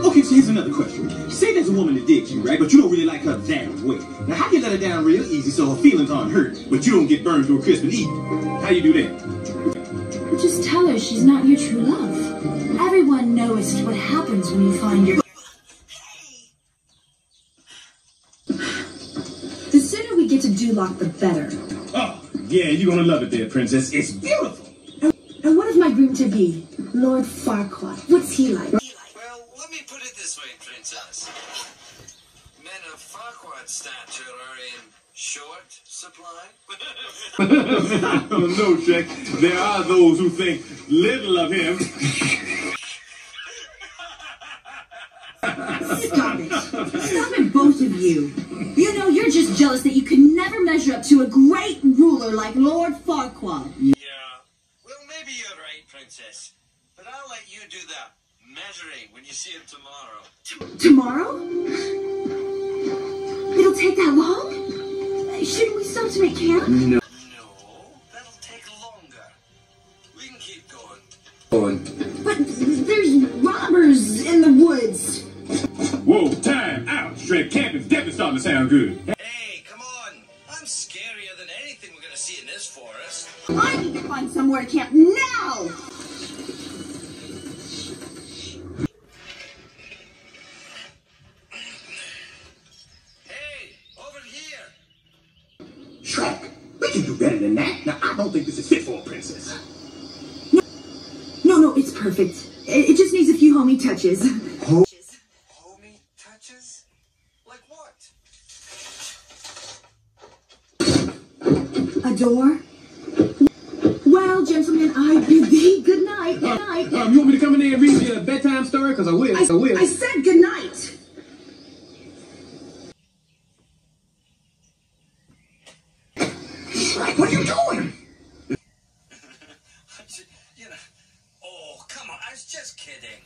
Okay, so here's another question. Say there's a woman that digs you, right? But you don't really like her that way. Now, how do you let her down real easy so her feelings aren't hurt, but you don't get burned to a crisp and eat? How you do that? Just tell her she's not your true love. Everyone knows what happens when you find your. The sooner we get to Duloc, the better. Oh, yeah, you're gonna love it there, princess. It's beautiful. And what is my groom to be, Lord Farquaad? What's he like? Well, let me put it this way, Princess. Men of Farquaad stature are in short supply. No, Shrek. There are those who think little of him. Stop it. Stop it, both of you. You know, you're just jealous that you could never measure up to a great ruler like Lord Farquaad. yeah. Well, maybe you're right, Princess. But I'll let you do the measuring when you see him tomorrow. Tomorrow? It'll take that long? Shouldn't we stop to make camp? No, No, that'll take longer. We can keep going. But there's robbers in the woods. Whoa, time out, Shrek. Camping's definitely starting to sound good. Hey, come on. I'm scarier than anything we're gonna see in this forest. I need to find somewhere to camp now! Hey, over here. Shrek, we can do better than that. Now, I don't think this is fit for a princess. No, no, it's perfect. It, it just needs a few homey touches. Homey touches? Like what? A door? Well, gentlemen, I bid thee good night. Good night. Um, you want me to come in there and read you a bedtime story? Because I will. I, will. I said good night. What are you doing? you know. Oh, come on. I was just kidding.